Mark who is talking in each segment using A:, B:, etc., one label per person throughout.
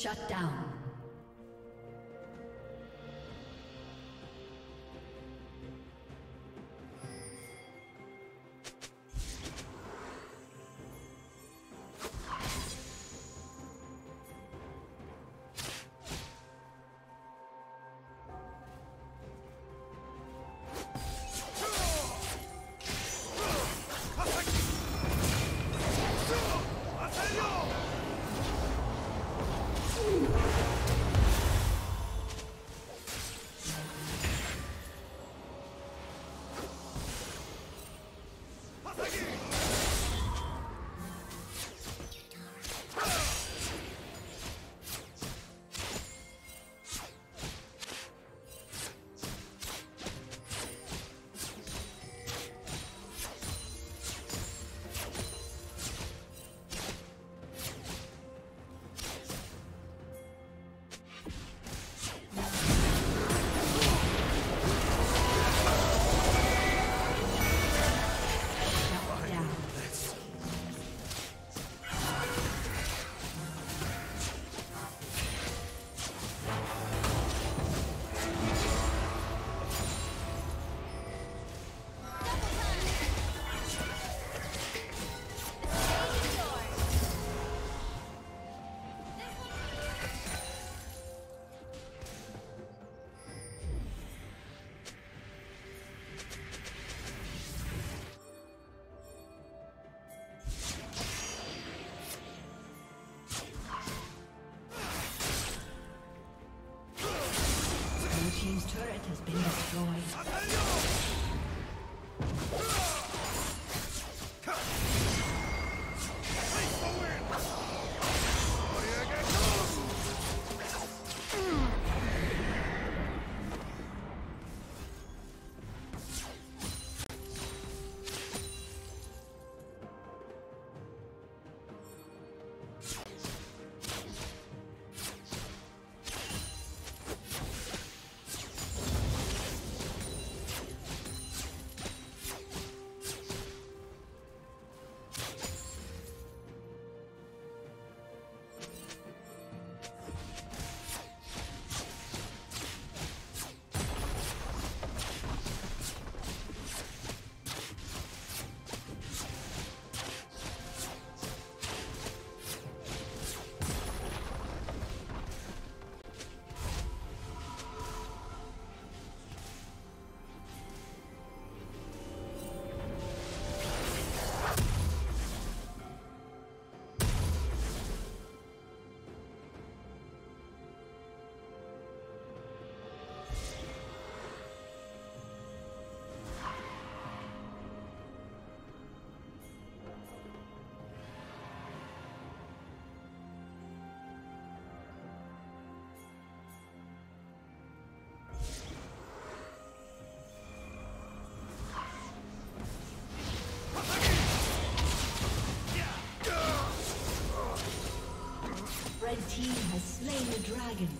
A: Shut down. The dragon.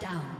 A: down.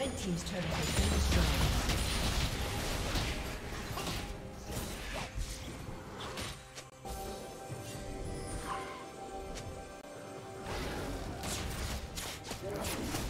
A: Red Team's turret has been destroyed. Thank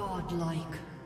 A: Godlike.